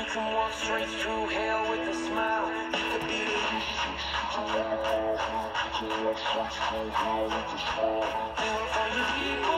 you can walk straight through hell with a smile. It's a beauty. You it for your people.